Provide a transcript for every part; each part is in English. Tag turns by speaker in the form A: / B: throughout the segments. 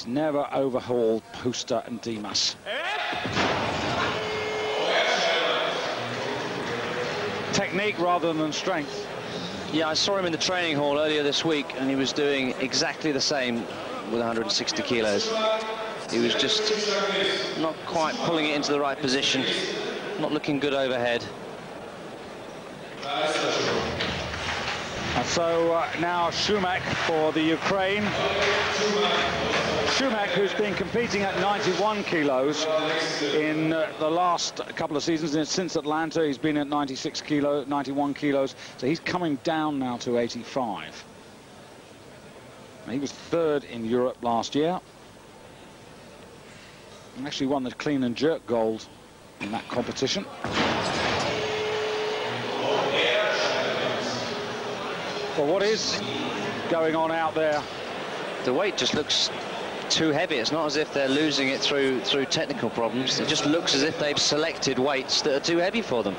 A: He's never overhauled Huster and Dimas. Technique rather than strength.
B: Yeah, I saw him in the training hall earlier this week, and he was doing exactly the same with 160 kilos. He was just not quite pulling it into the right position, not looking good overhead.
A: And so uh, now Shumak for the Ukraine. Shumak, who's been competing at 91 kilos in uh, the last couple of seasons, and since Atlanta, he's been at 96 kilo, 91 kilos, so he's coming down now to 85. he was third in Europe last year. And actually won the clean and jerk gold in that competition. Well, what is going on out there?
B: The weight just looks too heavy. It's not as if they're losing it through through technical problems. It just looks as if they've selected weights that are too heavy for them.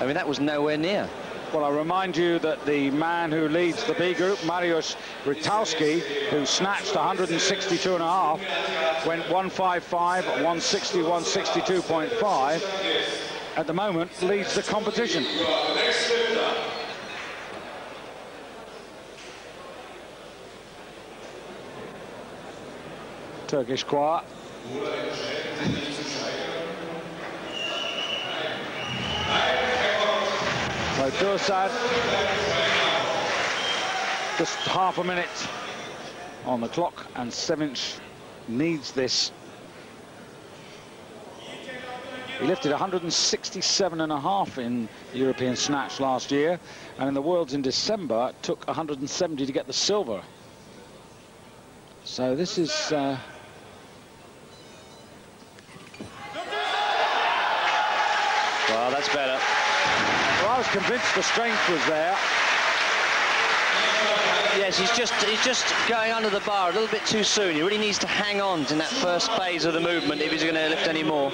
B: I mean, that was nowhere near.
A: Well, I remind you that the man who leads the B group, Mariusz Rytowski, who snatched 162 and a half, went 155, 160, 162.5, at the moment leads the competition. Turkish choir. So Dursun, just half a minute on the clock, and Sevinç needs this. He lifted 167 and a half in European snatch last year, and in the Worlds in December took 170 to get the silver. So this is uh,
B: Well, that's better.
A: Well, I was convinced the strength was there.
B: Yes, he's just he's just going under the bar a little bit too soon. He really needs to hang on in that first phase of the movement if he's going to lift any more.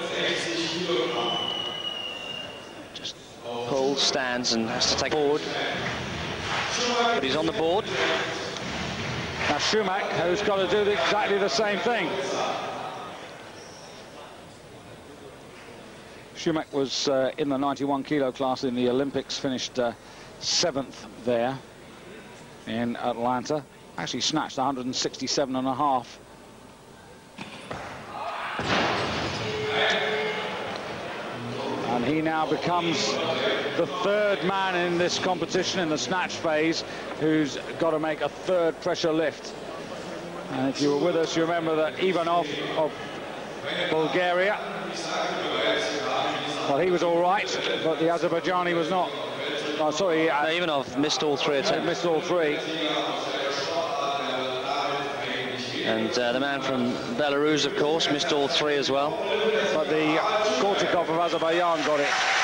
B: Just pulls, stands, and has to take forward. But he's on the board.
A: Now Shumak, who's got to do exactly the same thing. Shumak was uh, in the 91 kilo class in the Olympics, finished uh, seventh there in Atlanta. Actually snatched 167 and a half. And he now becomes the third man in this competition in the snatch phase who's got to make a third pressure lift. And if you were with us, you remember that Ivanov of Bulgaria well, he was all right, but the Azerbaijani was not. Oh, sorry.
B: Uh, no, Ivanov missed all three attempts.
A: Missed all three.
B: And uh, the man from Belarus, of course, missed all three as well.
A: But the Gortikov of Azerbaijan got it.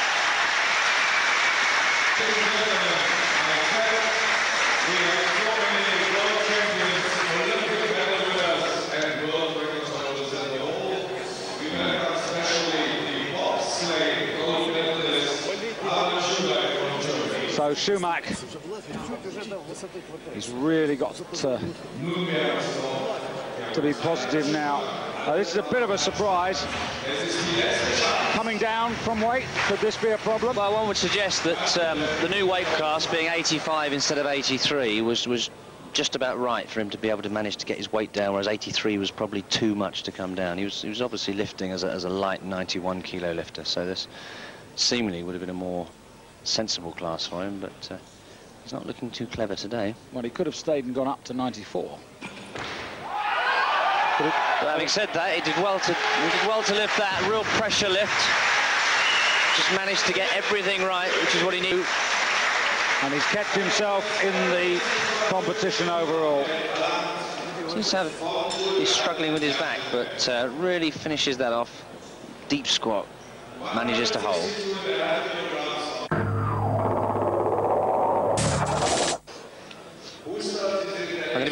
A: So Shumak, he's really got to, to be positive now. Uh, this is a bit of a surprise. Coming down from weight, could this be a problem?
B: Well, one would suggest that um, the new weight class being 85 instead of 83 was, was just about right for him to be able to manage to get his weight down, whereas 83 was probably too much to come down. He was, he was obviously lifting as a, as a light 91 kilo lifter, so this seemingly would have been a more sensible class for him, but uh, he's not looking too clever today.
A: Well, he could have stayed and gone up to 94.
B: But, having said that, he did well to he did well to lift that real pressure lift. Just managed to get everything right, which is what he needed.
A: And he's kept himself in the competition overall.
B: Seems to have, he's struggling with his back, but uh, really finishes that off. Deep squat, manages to hold.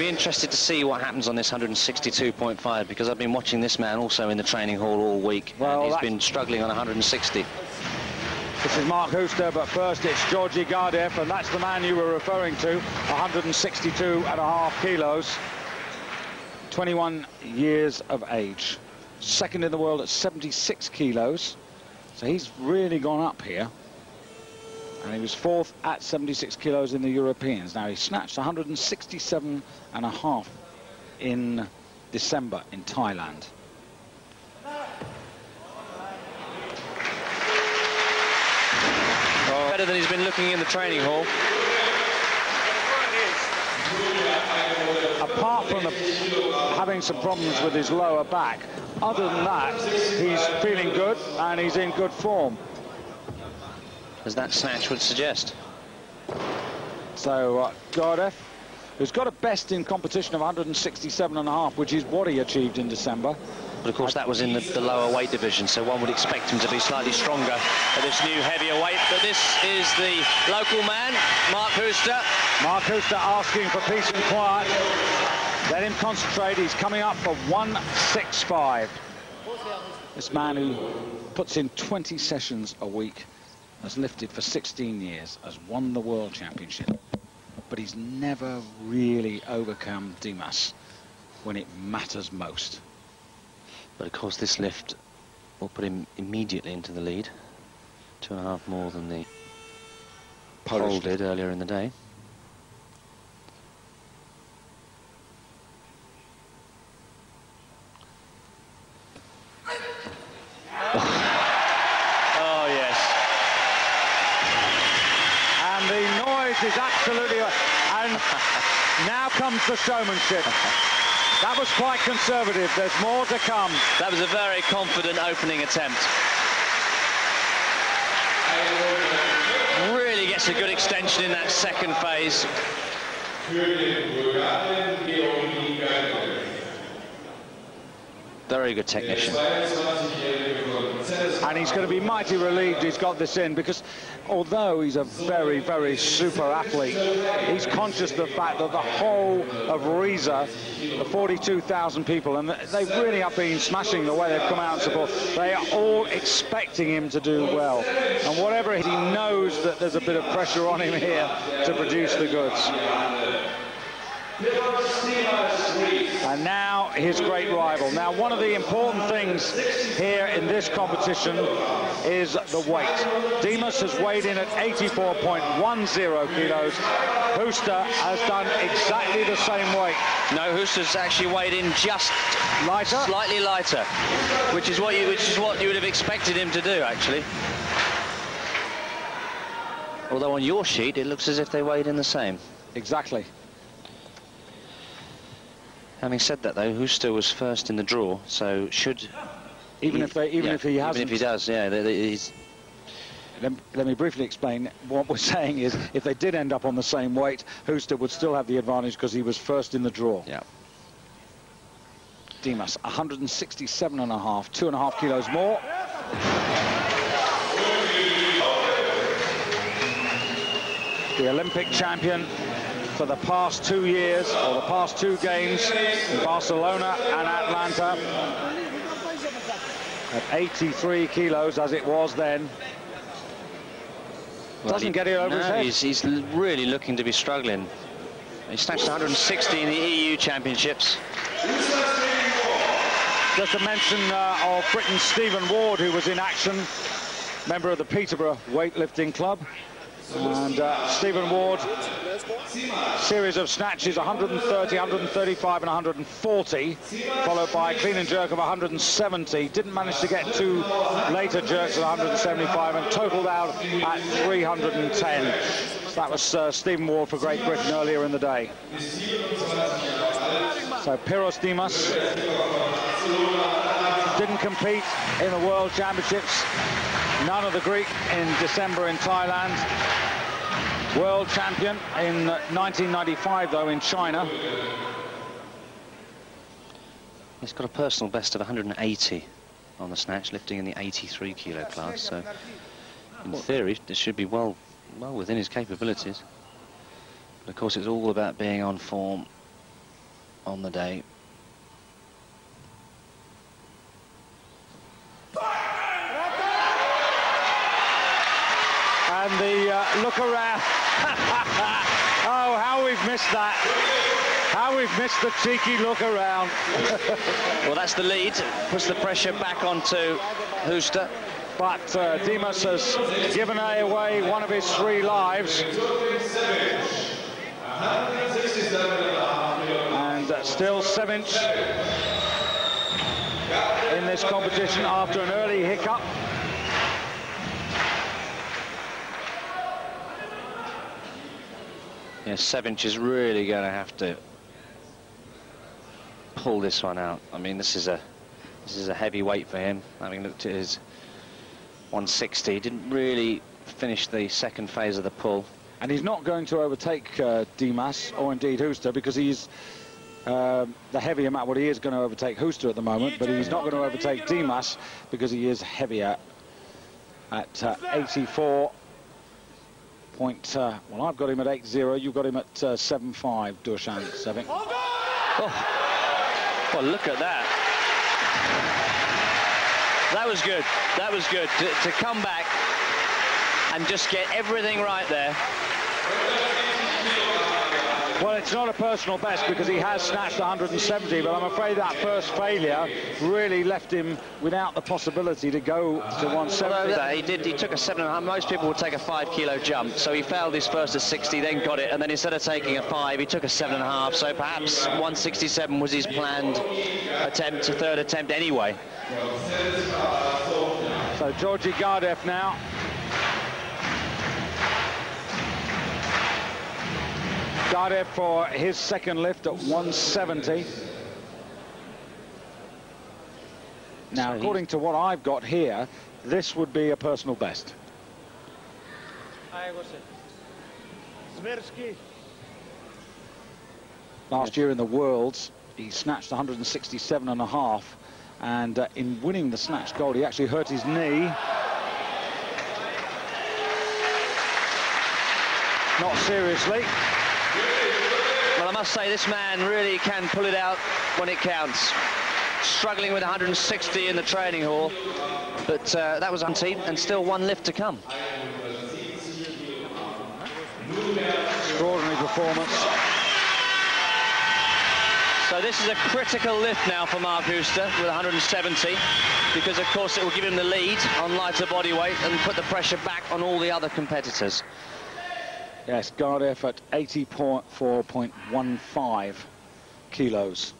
B: Be interested to see what happens on this 162.5 because I've been watching this man also in the training hall all week. Well, and he's been struggling on 160.
A: This is Marc Huster, but first it's Georgi Gardev, and that's the man you were referring to, 162 and a half kilos. 21 years of age. Second in the world at 76 kilos. So he's really gone up here. And he was fourth at 76 kilos in the Europeans. Now he snatched 167 and a half in December in Thailand. Oh.
B: Better than he's been looking in the training hall.
A: Apart from the, having some problems with his lower back, other than that, he's feeling good and he's in good form.
B: As that snatch would suggest.
A: So uh, Gardev, who's got a best in competition of 167 and a half, which is what he achieved in December.
B: But of course that was in the, the, lower weight division, so one would expect him to be slightly stronger at this new heavier weight. But this is the local man, Marc Huster.
A: Marc Huster asking for peace and quiet. Let him concentrate. He's coming up for 165. This man who puts in 20 sessions a week has lifted for 16 years, has won the World Championship, but he's never really overcome Dimas when it matters most.
B: But of course this lift will put him immediately into the lead. Two and a half more than the Pole did earlier in the day.
A: oh yes. And the noise is absolutely... And now comes the showmanship. That was quite conservative. There's more to come.
B: That was a very confident opening attempt. Really gets a good extension in that second phase. Very good technician
A: and he's going to be mighty relieved he's got this in because although he's a very, very super athlete, he's conscious of the fact that the whole of Riesa, the 42,000 people, and they really have been smashing the way they've come out and support. They are all expecting him to do well. And whatever he knows that there's a bit of pressure on him here to produce the goods. And now his great rival. Now one of the important things here in this competition is the weight. Dimas has weighed in at 84.10 kilos. Huster has done exactly the same weight.
B: No, Huster's actually weighed in just
A: lighter,
B: slightly lighter, which is what you which is what you would have expected him to do actually. Although on your sheet it looks as if they weighed in the same.
A: Exactly.
B: Having said that, though, Huster was first in the draw, so should
A: even he, if they, even yeah, if he hasn't,
B: even if he does, yeah, he's.
A: Let, let, me briefly explain. What we're saying is, if they did end up on the same weight, Huster would still have the advantage because he was first in the draw.
B: Yeah.
A: Dimas, 167 and a half, two and a half kilos more. The Olympic champion for the past two years, or the past two games in Barcelona and Atlanta. At 83 kilos, as it was then. Well, Doesn't he, get it over
B: no,
A: his head.
B: He's, he's really looking to be struggling. He snatched 160 in the EU Championships.
A: Just a mention uh, of Britain's Stephen Ward, who was in action, member of the Peterborough Weightlifting Club. And uh, Stephen Ward, series of snatches, 130, 135 and 140, followed by a clean and jerk of 170. Didn't manage to get two later jerks at 175 and totaled out at 310. So That was uh, Stephen Ward for Great Britain earlier in the day. So Pyrros Dimas didn't compete in the World Championships. None of the Greek in December in Thailand. World champion in 1995, though, in China.
B: He's got a personal best of 180 on the snatch, lifting in the 83 kilo class. So, in theory, this should be well, well within his capabilities. But of course, it's all about being on form on the day.
A: And the uh, look around. oh, how we've missed that. How we've missed the cheeky look around.
B: well, that's the lead. Puts the pressure back onto Huster.
A: But uh, Dimas has given away one of his three lives. And uh, still Sevinç in this competition after an early hiccup.
B: Yeah, Sevinç is really going to have to pull this one out. I mean, this is a this is a heavy weight for him. Having looked at his 160, he didn't really finish the second phase of the pull.
A: And he's not going to overtake uh, Dimas or indeed Huster because he's uh, the heavier man. Well, he is going to overtake Huster at the moment, but he's not going to overtake Dimas because he is heavier at uh, 84 point. Uh, well, I've got him at 8-0. You've got him at uh, 7-5, Dursun Sevinç.
B: Oh. Well, look at that. That was good. That was good. To, to come back and just get everything right there.
A: Well, it's not a personal best because he has snatched 170, but I'm afraid that first failure really left him without the possibility to go to 170.
B: Although he did, he took a seven and a half. Most people would take a five kilo jump, so he failed his first at 60, then got it, and then instead of taking a five, he took a seven and a half. So perhaps 167 was his planned attempt, a third attempt anyway.
A: So Georgi Gardev now Gardev for his second lift at 170. Now, so according to what I've got here, this would be a personal best. Last year in the Worlds, he snatched 167 and a half. And uh, in winning the snatch gold, he actually hurt his knee. Not seriously.
B: Must say, this man really can pull it out when it counts. Struggling with 160 in the training hall, but uh, that was on team, and still one lift to come.
A: Extraordinary performance.
B: So this is a critical lift now for Marc Huster with 170 because of course it will give him the lead on lighter body weight and put the pressure back on all the other competitors.
A: Yes, Gardev at 80.4.15 kilos.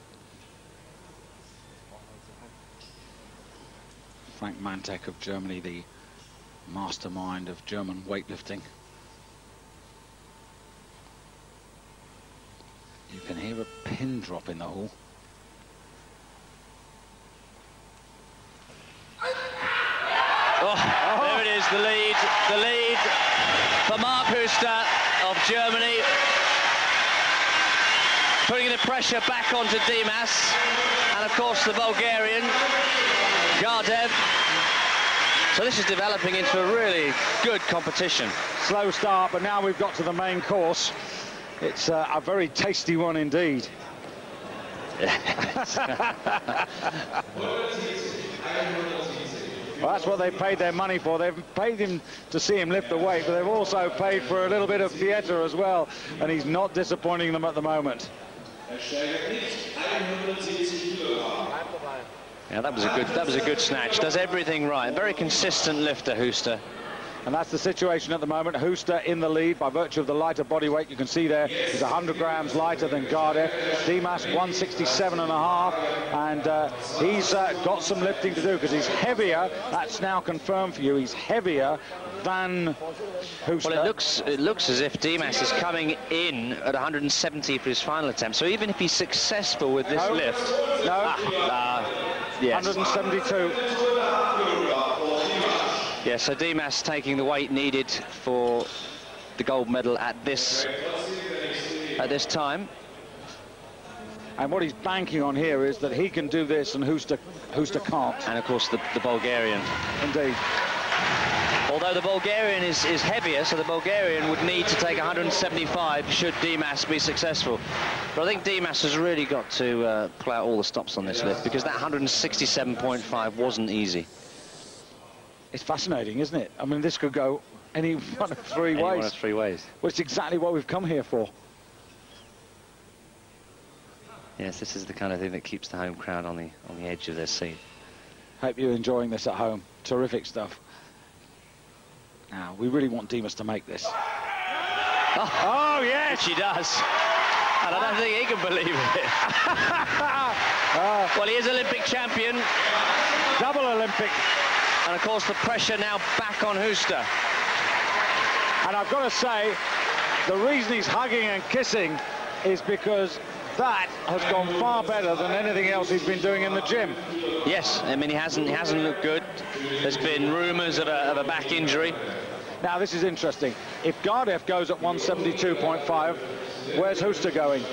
A: Frank Mantek of Germany, the mastermind of German weightlifting. You can hear a pin drop in the hall.
B: Oh, there it is, the lead, the lead for Marc Huster of Germany. Putting the pressure back onto Dimas. And of course the Bulgarian, Gardev. So this is developing into a really good competition.
A: Slow start, but now we've got to the main course. It's uh, a very tasty one indeed. Well, that's what they paid their money for. They've paid him to see him lift the weight, but they've also paid for a little bit of theatre as well, and he's not disappointing them at the moment.
B: Yeah, that was a good that was a good snatch. Does everything right. Very consistent lifter, Huster.
A: And that's the situation at the moment. Huster in the lead by virtue of the lighter body weight. You can see there he's 100 grams lighter than Gardev. Dimas 167 and a half. And uh, he's uh, got some lifting to do because he's heavier. That's now confirmed for you. He's heavier than Huster.
B: Well, it looks it looks as if Dimas is coming in at 170 for his final attempt. So even if he's successful with this
A: no.
B: lift,
A: no, ah,
B: uh, yes.
A: 172.
B: Yeah, so Dimas taking the weight needed for the gold medal at this at this time.
A: And what he's banking on here is that he can do this and Huster, Huster can't.
B: And of course the, the Bulgarian.
A: Indeed.
B: Although the Bulgarian is, is heavier, so the Bulgarian would need to take 175 should Dimas be successful. But I think Dimas has really got to uh, pull out all the stops on this lift because that 167.5 wasn't easy.
A: It's fascinating, isn't it? I mean, this could go any one of three
B: any
A: ways.
B: One of three ways.
A: Well, it's exactly what we've come here for.
B: Yes, this is the kind of thing that keeps the home crowd on the on the edge of their seat.
A: Hope you're enjoying this at home. Terrific stuff. Now, we really want Dimas to make this.
B: Oh,
A: oh yes!
B: She does. And I don't think he can believe it. uh, well, he is Olympic champion.
A: Double Olympic.
B: And, of course, the pressure now back on Huster.
A: And I've got to say, the reason he's hugging and kissing is because that has gone far better than anything else he's been doing in the gym.
B: Yes, I mean, he hasn't, he hasn't looked good. There's been rumours of, of a, back injury.
A: Now, this is interesting. If Gardev goes at 172.5, where's Huster going?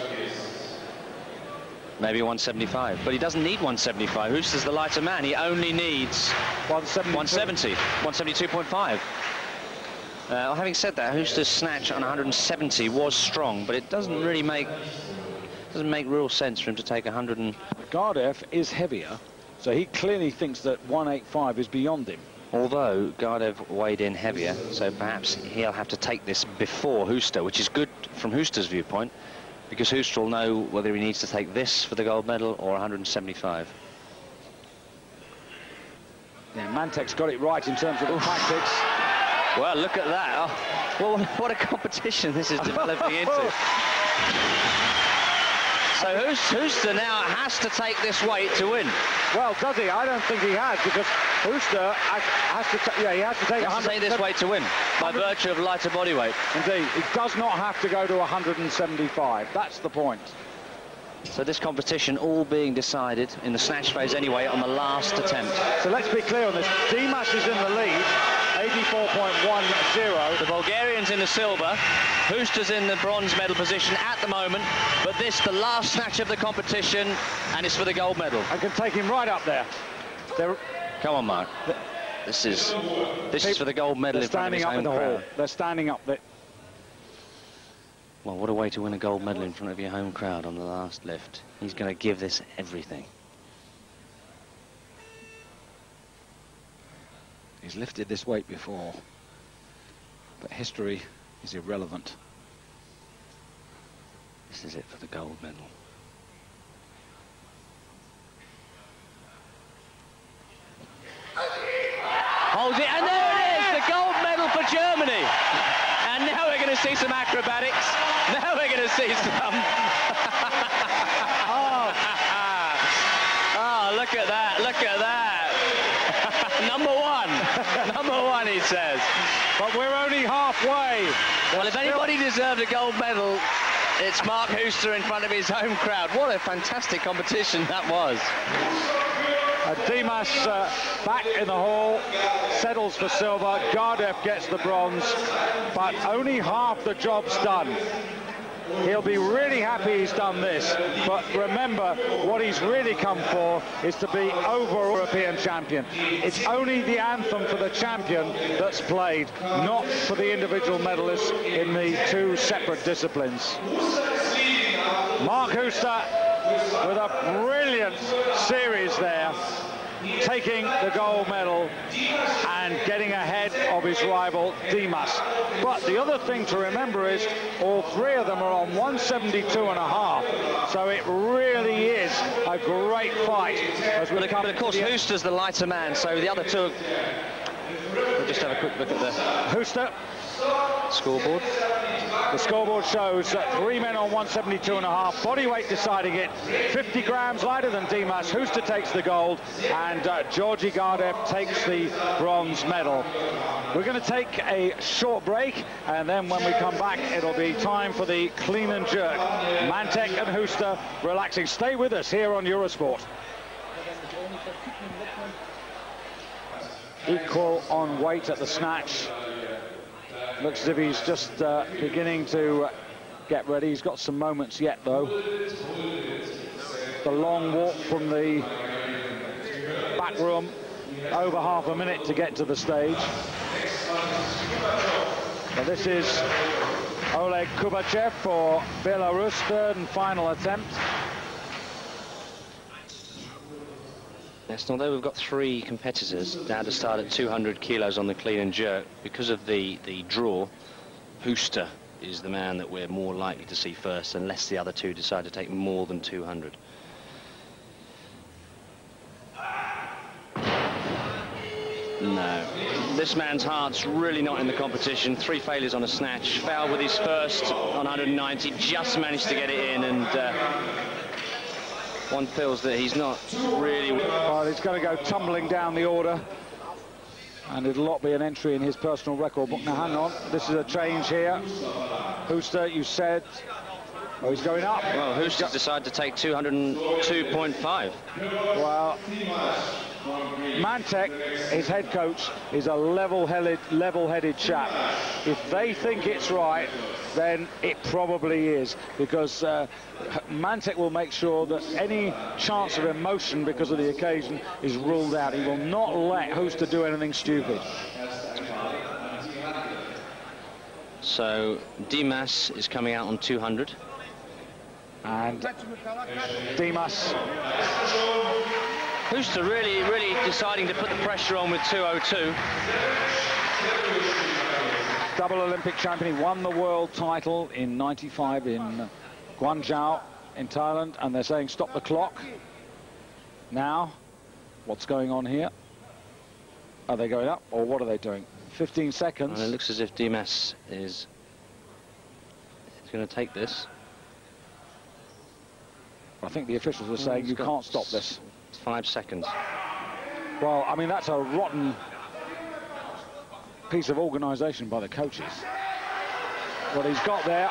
B: Maybe 175, but he doesn't need 175. Huster's the lighter man. He only needs 170, 172.5. Uh, having said that, Huster's snatch on 170 was strong, but it doesn't really make doesn't make real sense for him to take 100 and...
A: Gardev is heavier, so he clearly thinks that 185 is beyond him.
B: Although Gardev weighed in heavier, so perhaps he'll have to take this before Huster, which is good from Huster's viewpoint, because Huster will know whether he needs to take this for the gold medal or 175.
A: Yeah, Mantek's got it right in terms of the tactics.
B: Well, look at that. Oh, well, what a competition this is developing into. So Huster now has to take this weight to win.
A: Well, does he? I don't think he has because Huster has to. yeah, he has to take.
B: He has to take this weight to win by virtue of lighter body weight.
A: Indeed, he does not have to go to 175. That's the point.
B: So this competition all being decided in the snatch phase anyway on the last attempt.
A: So let's be clear on this. Dimas is in the lead. 84.10.
B: The Bulgarians in the silver. Huster's in the bronze medal position at the moment. But this, the last snatch of the competition, and it's for the gold medal.
A: I can take him right up there. They're,
B: Come on, Marc. This is this is for the gold medal in front of his home
A: the
B: crowd.
A: Hall. They're standing up there.
B: Well, what a way to win a gold medal in front of your home crowd on the last lift. He's going to give this everything.
A: He's lifted this weight before, but history is irrelevant.
B: This is it for the gold medal. Holds it, and there it is, the gold medal for Germany. And now we're going to see some acrobatics. Now we're going to see some. oh. oh, look at that, look at that. Number one. Number one, he says.
A: But we're only halfway.
B: Well, if anybody deserved a gold medal, it's Marc Huster in front of his home crowd. What a fantastic competition that was.
A: Uh, Dimas uh, back in the hall, settles for silver. Gardev gets the bronze, but only half the job's done. He'll be really happy he's done this, but remember, what he's really come for is to be over European champion. It's only the anthem for the champion that's played, not for the individual medalists in the two separate disciplines. Marc Huster with a brilliant series there taking the gold medal and getting ahead of his rival Dimas. But the other thing to remember is all three of them are on 172 and a half. So it really is a great fight. As we
B: but, but of course, Huster's the lighter man, so the other two... We'll just have a quick look at the...
A: Huster.
B: Scoreboard.
A: The scoreboard shows three men on 172 and a half, body weight deciding it, 50 grams lighter than Dimas. Huster takes the gold, and uh, Georgi Gardev takes the bronze medal. We're going to take a short break, and then when we come back, it'll be time for the clean and jerk. Mantek and Huster relaxing. Stay with us here on Eurosport. Equal on weight at the snatch. Looks as if he's just uh, beginning to get ready. He's got some moments yet, though. The long walk from the back room, over half a minute to get to the stage. But this is Oleg Kubachev for Belarus, third and final attempt.
B: Yes, although we've got three competitors down to start at 200 kilos on the clean and jerk, because of the, the draw, Huster is the man that we're more likely to see first unless the other two decide to take more than 200. No. This man's heart's really not in the competition. Three failures on a snatch. Failed with his first on 190. Just managed to get it in and uh, one feels that he's not really...
A: Well, he's going to go tumbling down the order and it'll not be an entry in his personal record book. Now, hang on, this is a change here. Huster, you said, oh, he's going up.
B: Well, Huster's decided to take 202.5.
A: Well, Mantek, his head coach, is a level-headed level-headed chap. If they think it's right, then it probably is, because uh, Mantek will make sure that any chance of emotion because of the occasion is ruled out. He will not let Huster do anything stupid.
B: So Dimas is coming out on 200.
A: And Dimas
B: Huster really, really deciding to put the pressure on with 202.
A: Double Olympic champion. He won the world title in 95 in Guangzhou in Thailand. And they're saying stop the clock. Now, what's going on here? Are they going up or what are they doing? 15 seconds.
B: Well, it looks as if Dimas is, is going to take this.
A: I think the officials are saying you can't stop this
B: five seconds.
A: Well, I mean, that's a rotten piece of organisation by the coaches. What he's got there.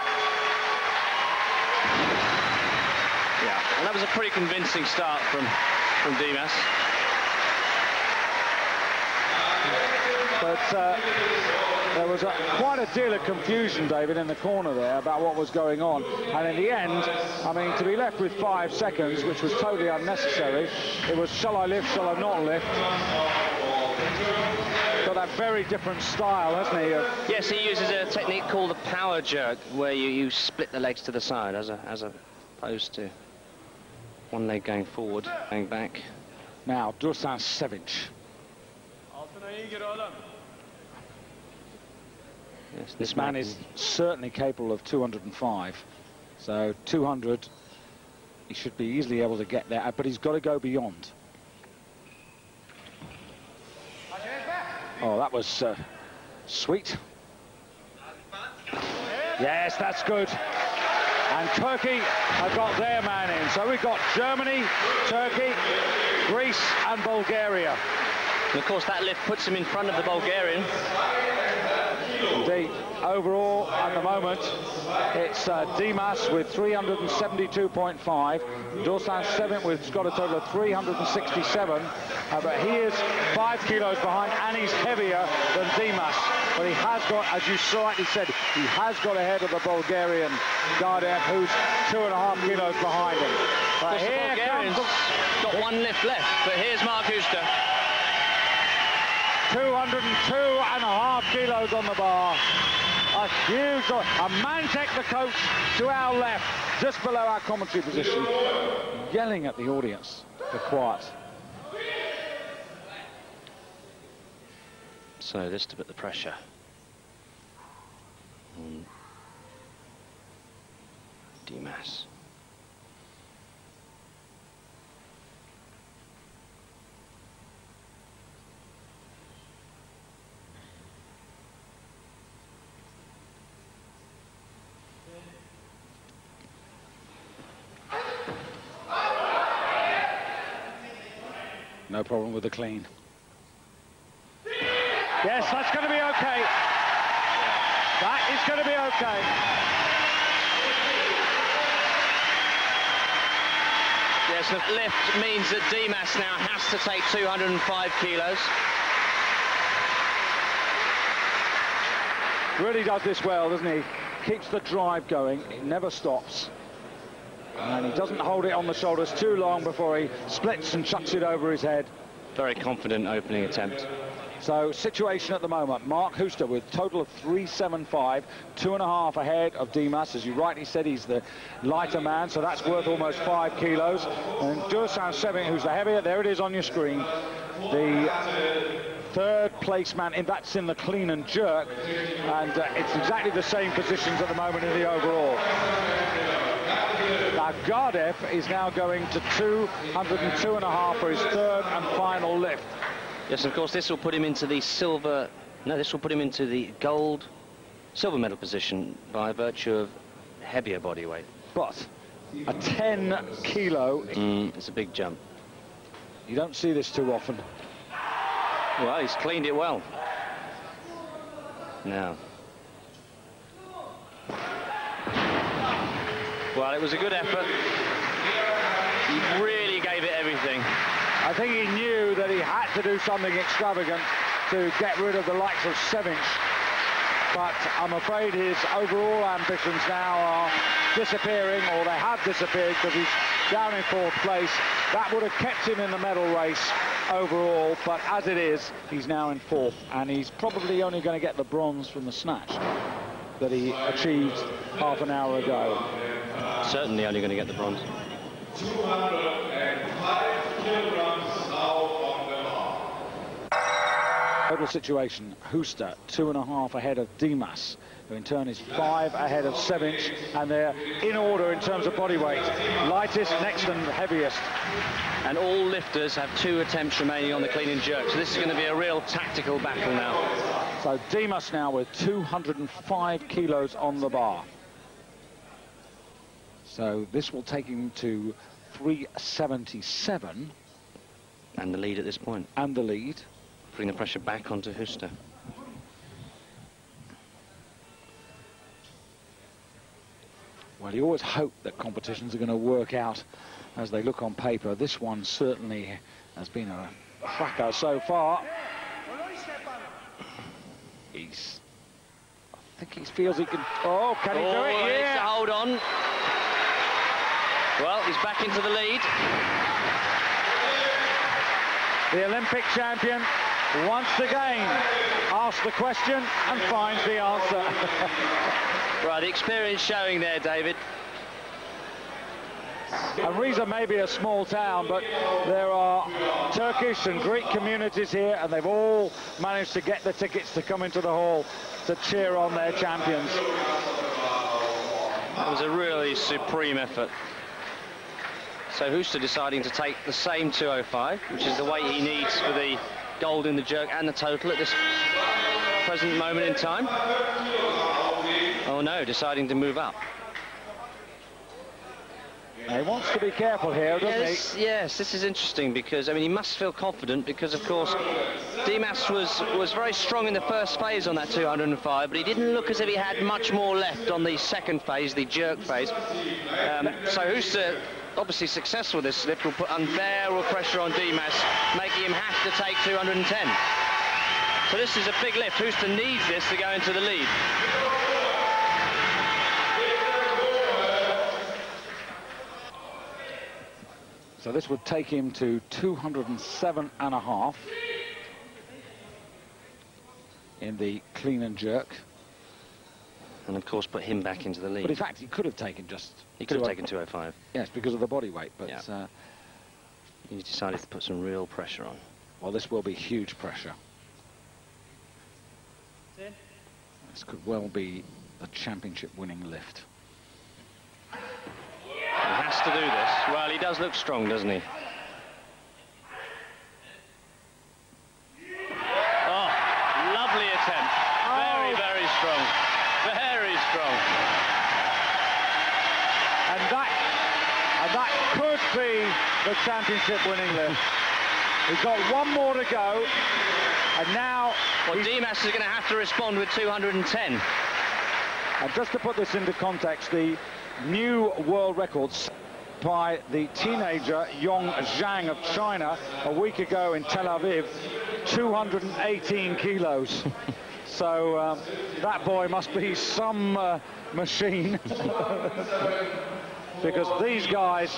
B: Yeah, and that was a pretty convincing start from, from Dimas.
A: But uh, there was a, quite a deal of confusion, David, in the corner there about what was going on. And in the end, I mean, to be left with five seconds, which was totally unnecessary, it was shall I lift, shall I not lift? Got that very different style, hasn't he?
B: Yes, he uses a technique called a power jerk, where you, you split the legs to the side as, a, as opposed to one leg going forward, going back.
A: Now, Dursun Sevinç. Yes, this man is certainly capable of 205. So 200, he should be easily able to get there, but he's got to go beyond. Oh, that was uh, sweet. Yes, that's good. And Turkey have got their man in. So we've got Germany, Turkey, Greece and Bulgaria.
B: And of course that lift puts him in front of the Bulgarian.
A: Indeed, overall at the moment, it's uh, Dimas with 372.5, Dursun Sevinç with got a total of 367, uh, but he is five kilos behind and he's heavier than Dimas. But he has got, as you rightly said, he has got ahead of the Bulgarian Gardev, who's two and a half kilos behind him.
B: But here the Bulgarian's comes, got one lift left, but here's Marc Huster.
A: 202 and a half kilos on the bar. A huge, a Mantek the coach to our left, just below our commentary position, yelling at the audience for quiet.
B: So this to put the pressure mm. on Dimas.
A: No problem with the clean. Yes, that's going to be okay. That is going to be okay.
B: Yes, the lift means that Dimas now has to take 205 kilos.
A: Really does this well, doesn't he? Keeps the drive going. Never stops. And he doesn't hold it on the shoulders too long before he splits and chucks it over his head.
B: Very confident opening attempt.
A: So situation at the moment, Marc Huster with total of 375, two and a half ahead of Dimas. As you rightly said, he's the lighter man, so that's worth almost five kilos. And Dursun Sevinç, who's the heavier, there it is on your screen. The third place man, in that's in the clean and jerk, and uh, it's exactly the same positions at the moment in the overall. Now Gardev is now going to 202 and a half for his third and final lift.
B: Yes, of course, this will put him into the silver, no, this will put him into the gold, silver medal position by virtue of heavier body weight.
A: But a 10 kilo,
B: mm, it's a big jump.
A: You don't see this too often.
B: Well, he's cleaned it well. Now. Well, it was a good effort. He really gave it everything.
A: I think he knew that he had to do something extravagant to get rid of the likes of Sevinç. But I'm afraid his overall ambitions now are disappearing, or they have disappeared because he's down in fourth place. That would have kept him in the medal race overall, but as it is, he's now in fourth, and he's probably only going to get the bronze from the snatch that he achieved half an hour ago.
B: Certainly only going to get the bronze.
A: Total situation, Huster, two and a half ahead of Dimas, who in turn is five ahead of Sevinç, and they're in order in terms of body weight. Lightest, next and heaviest.
B: And all lifters have two attempts remaining on the clean and jerk, so this is going to be a real tactical battle now.
A: So Dimas now with 205 kilos on the bar. So this will take him to 377.
B: And the lead at this point.
A: And the lead.
B: Putting the pressure back onto Huster.
A: Well, you always hope that competitions are going to work out as they look on paper. This one certainly has been a cracker so far. He's... I think he feels he can... Oh, can he
B: oh,
A: do it?
B: Oh, yeah. hold on. Well, he's back into the lead.
A: The Olympic champion once again asks the question and finds the answer.
B: right, the experience showing there, David.
A: And Riesa may be a small town, but there are Turkish and Greek communities here, and they've all managed to get the tickets to come into the hall to cheer on their champions.
B: That was a really supreme effort. So Huster deciding to take the same 205, which is the weight he needs for the gold in the jerk and the total at this present moment in time. Oh no, deciding to move up.
A: He wants to be careful here, doesn't
B: yes,
A: he?
B: Yes, this is interesting because, I mean, he must feel confident because, of course, Dimas was, was very strong in the first phase on that 205, but he didn't look as if he had much more left on the second phase, the jerk phase. Um, so Huster obviously successful with this lift will put unbearable pressure on Dimas, making him have to take 210. So this is a big lift. Huster needs this to go into the lead.
A: So this would take him to 207 and a half in the clean and jerk.
B: And of course put him back into the lead.
A: But in fact, he could have taken just...
B: He could have taken 205.
A: Yes, because of the body weight, but...
B: Yeah.
A: Uh,
B: he decided to put some real pressure on.
A: Well, this will be huge pressure. This could well be a championship winning lift.
B: To do this. Well, he does look strong, doesn't he? Oh, lovely attempt. Very, oh. very strong. Very strong.
A: And that, and that could be the championship winning lift. We've got one more to go. And now...
B: Well, Dimas is going to have to respond with 210.
A: And just to put this into context, the new world records by the teenager Yong Zhang of China a week ago in Tel Aviv, 218 kilos. so um, that boy must be some uh, machine because these guys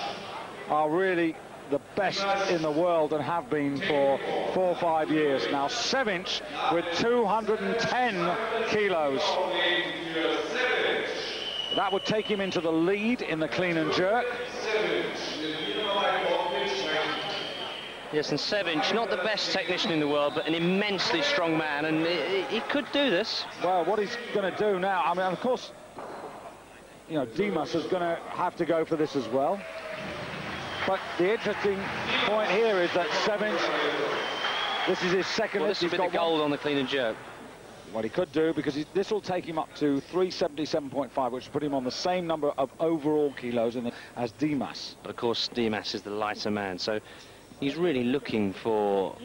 A: are really the best in the world and have been for four or five years. Now Sevinç with 210 kilos. That would take him into the lead in the clean and jerk.
B: Yes, and Sevinç, not the best technician in the world, but an immensely strong man, and he, he could do this.
A: Well, what he's going to do now, I mean, of course, you know, Dimas is going to have to go for this as well. But the interesting point here is that Sevinç, this is his second
B: well. This will be the gold on the clean and jerk.
A: What he could do, because this will take him up to 377.5, which will put him on the same number of overall kilos the, as Dimas.
B: But of course, Dimas is the lighter man, so he's really looking for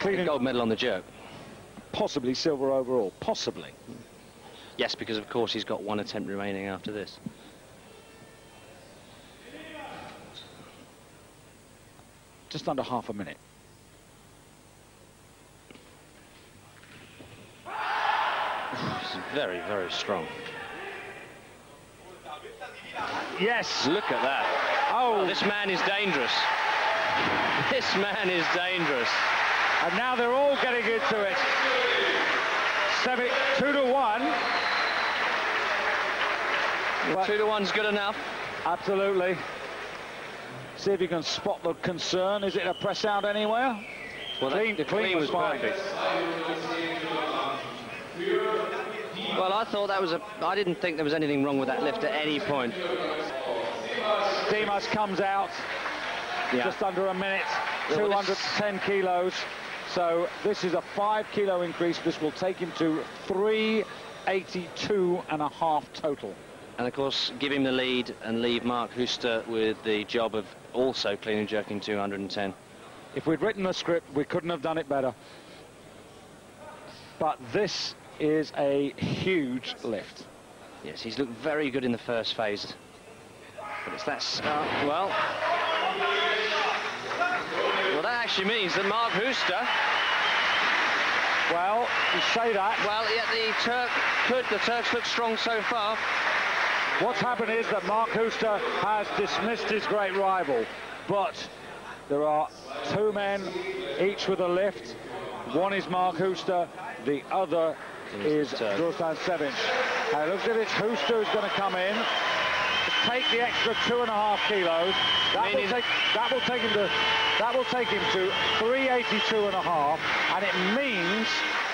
B: a gold medal on the jerk.
A: Possibly silver overall, possibly.
B: Yes, because of course he's got one attempt remaining after this.
A: Just under half a minute.
B: He's very, very strong.
A: Yes.
B: Look at that. Oh. this man is dangerous. This man is dangerous.
A: And now they're all getting into it. Seven, two to one.
B: Well, two to one's good enough.
A: Absolutely. See if you can spot the concern. Is it a press out anywhere?
B: Well, clean, the clean, clean was, was perfect. Well, I thought that was a... I didn't think there was anything wrong with that lift at any point.
A: Dimas comes out yeah. just under a minute, 210 kilos. So this is a five kilo increase. This will take him to 382 and a half total.
B: And of course, give him the lead and leave Marc Huster with the job of also clean and jerking 210.
A: If we'd written the script, we couldn't have done it better. But this is a huge lift.
B: Yes, he's looked very good in the first phase. But it's that start, well... Well, that actually means that Marc Huster...
A: Well, you say that.
B: Well, yeah, the Turk could, the Turks look strong so far.
A: What's happened is that Marc Huster has dismissed his great rival, but there are two men, each with a lift. One is Marc Huster, the other is Dursun Sevinç. Now, looks as if it's Huster who's going to come in, take the extra two and a half kilos. That will take that will take him to that will take him to 382 and a half, and it means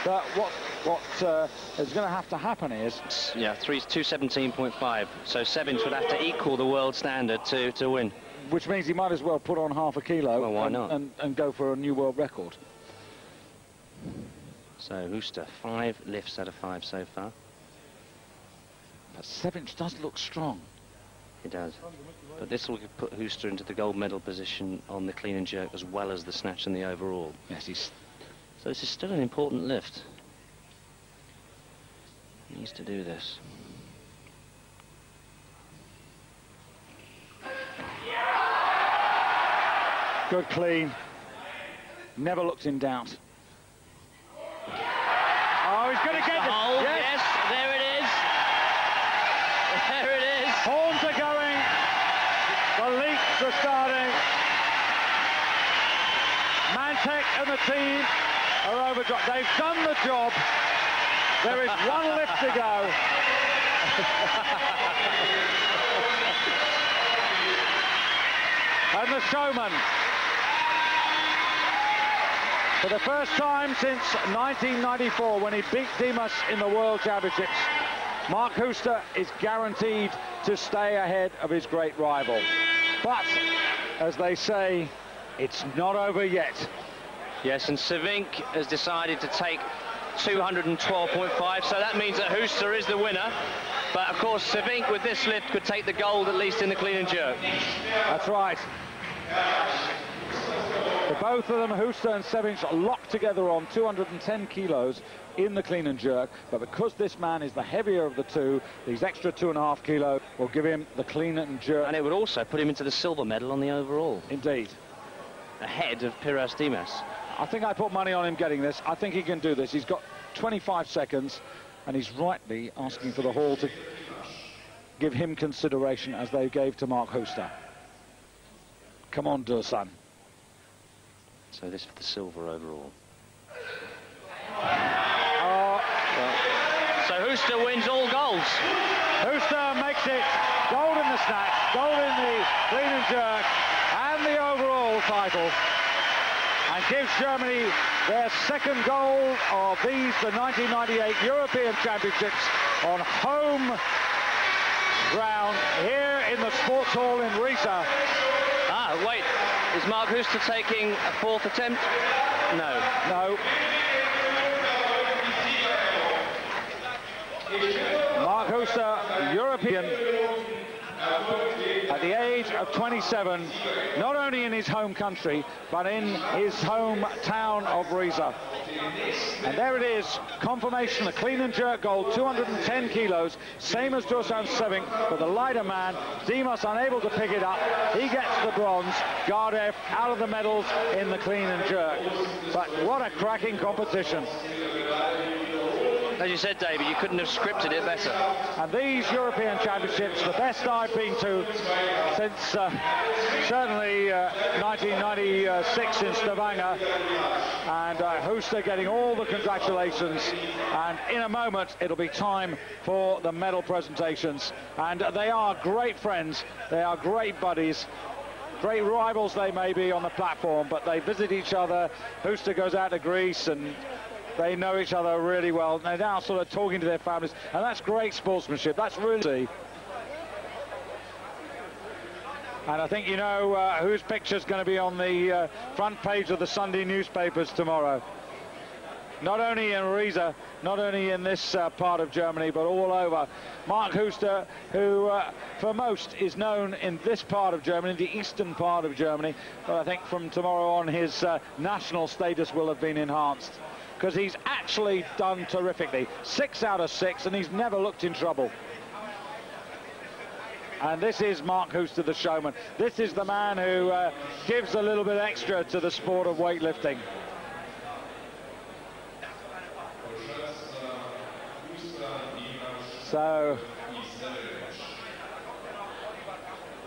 A: that what what uh, is going to have to happen is
B: yeah, three two seventeen point five. So Sevinç would have to equal the world standard to to win.
A: Which means he might as well put on half a kilo.
B: Well, why
A: and,
B: not?
A: And, and go for a new world record.
B: So Huster, five lifts out of five so far.
A: But Sevinç does look strong.
B: He does. But this will put Huster into the gold medal position on the clean and jerk as well as the snatch and the overall.
A: Yes, he's...
B: So this is still an important lift. He needs to do this.
A: Good clean. Never looked in doubt. Oh, he's going to get
B: it. Oh, yes. yes, there it is. There it is.
A: Horns are going. The leaks are starting. Mantek and the team are overdressed. They've done the job. There is one lift to go. and the showman for the first time since 1994 when he beat Dimas in the World Championships. Marc Huster is guaranteed to stay ahead of his great rival. But, as they say, it's not over yet.
B: Yes, and Sevinç has decided to take 212.5, so that means that Huster is the winner. But, of course, Sevinç with this lift could take the gold, at least in the clean and jerk.
A: That's right. Both of them, Huster and Sevinç locked together on 210 kilos in the clean and jerk. But because this man is the heavier of the two, these extra two and a half kilo will give him the clean and jerk.
B: And it would also put him into the silver medal on the overall.
A: Indeed.
B: Ahead of Pyrros Dimas.
A: I think I put money on him getting this. I think he can do this. He's got 25 seconds, and he's rightly asking for the hall to give him consideration as they gave to Marc Huster. Come on, Dursun.
B: So this for the silver overall.
A: Oh.
B: Well, so Huster wins all goals.
A: Huster makes it gold in the snatch, gold in the clean and jerk, and the overall title. and gives Germany their second goal of these, the 1998 European Championships, on home ground here in the sports hall in Riesa.
B: Ah, wait, is Marc Huster taking a fourth attempt? No.
A: No. Marc Huster, European, at the age of 27, not only in his home country, but in his hometown of Riesa. And there it is, confirmation, a clean and jerk goal, 210 kilos, same as Dursun Sevinç, but the lighter man, Dimas unable to pick it up. He gets the bronze, Gardev out of the medals in the clean and jerk. But what a cracking competition.
B: As you said, David, you couldn't have scripted it better.
A: And these European Championships, the best I've been to since uh, certainly uh, 1996 in Stavanger. And uh, getting all the congratulations. And in a moment, it'll be time for the medal presentations. And they are great friends. They are great buddies. Great rivals they may be on the platform, but they visit each other. Huster goes out to Greece and they know each other really well. They're now sort of talking to their families, and that's great sportsmanship. That's really... And I think you know uh, whose picture's going to be on the uh, front page of the Sunday newspapers tomorrow. Not only in Riesa, not only in this uh, part of Germany, but all over. Marc Huster, who uh, for most is known in this part of Germany, the eastern part of Germany, but I think from tomorrow on his uh, national status will have been enhanced because he's actually done terrifically. Six out of six, and he's never looked in trouble. And this is Marc Huster, the showman. This is the man who uh, gives a little bit extra to the sport of weightlifting. So,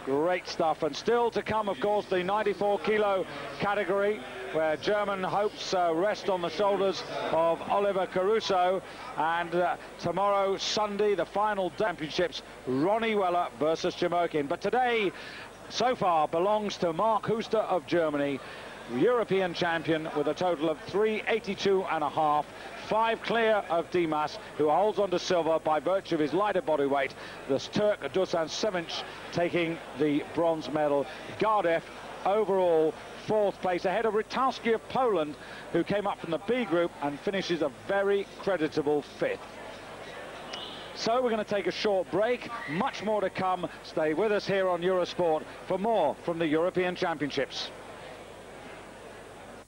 A: great stuff. And still to come, of course, the 94 kilo category where German hopes uh, rest on the shoulders of Oliver Caruso. And uh, tomorrow, Sunday, the final championships, Ronnie Weller versus Chemerkin. But today, so far, belongs to Marc Huster of Germany, European champion with a total of 382 and a half five clear of Dimas, who holds on to silver by virtue of his lighter body weight. The Turk Dursun Sevinç taking the bronze medal. Gardev overall fourth place ahead of Rytalski of Poland, who came up from the B group and finishes a very creditable fifth. So we're going to take a short break. Much more to come. Stay with us here on Eurosport for more from the European Championships.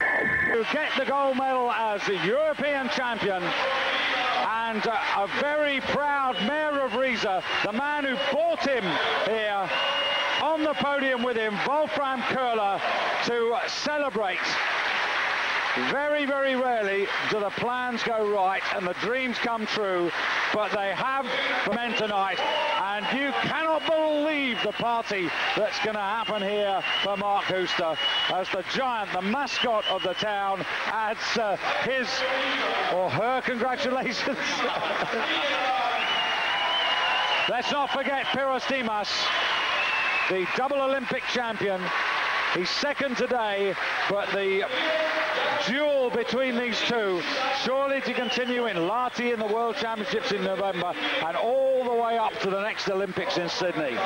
A: To get the gold medal as the European champion and uh, a very proud mayor of Riesa, the man who brought him here on the podium with him, Wolfram Köhler, to celebrate. Very, very rarely do the plans go right and the dreams come true, but they have for men tonight, and you cannot believe the party that's going to happen here for Marc Huster as the giant, the mascot of the town, adds uh, his or her congratulations. Let's not forget Pyrros Dimas, the double Olympic champion. He's second today, but the duel between these two surely to continue in Lahti in the World Championships in November and all the way up to the next Olympics in Sydney.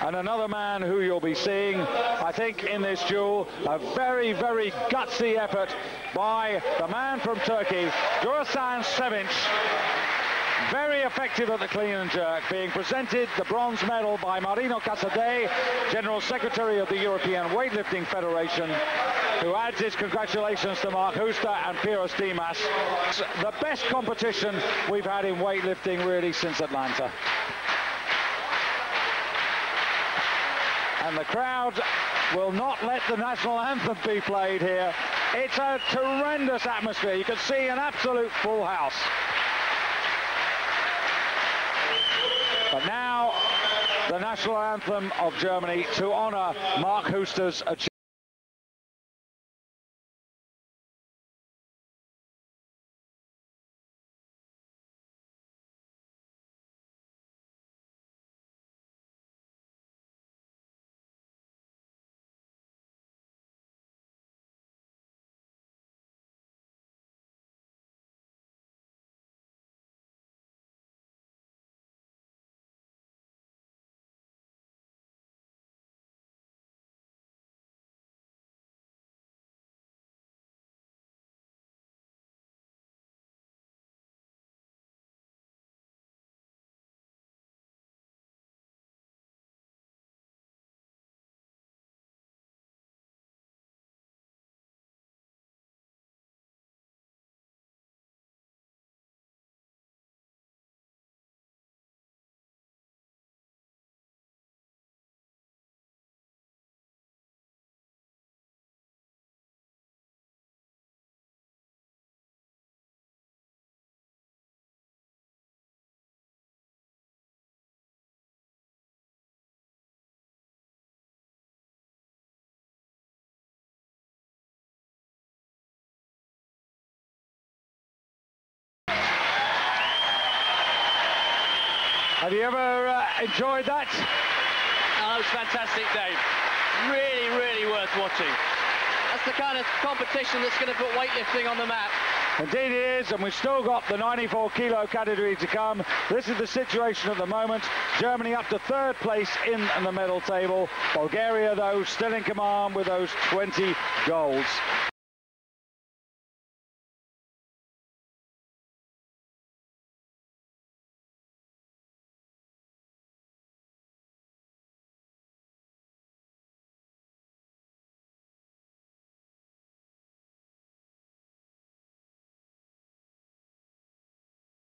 A: And another man who you'll be seeing, I think, in this duel, a very, very gutsy effort by the man from Turkey, Durusan Sevinç, very effective at the clean and jerk, being presented the bronze medal by Marino Casadei, General Secretary of the European Weightlifting Federation, who adds his congratulations to Marc Huster and Pyrros Dimas. The best competition we've had in weightlifting really since Atlanta. And the crowd will not let the national anthem be played here. It's a tremendous atmosphere. You can see an absolute full house. But now, the national anthem of Germany to honour Marc Huster's achievement. Have you ever uh, enjoyed that?
B: Oh, was fantastic, Dave. Really, really worth watching. That's the kind of competition that's going to put weightlifting on the map.
A: Indeed it is, and we've still got the 94 kilo category to come. This is the situation at the moment. Germany up to third place in the medal table. Bulgaria, though, still in command with those 20 golds.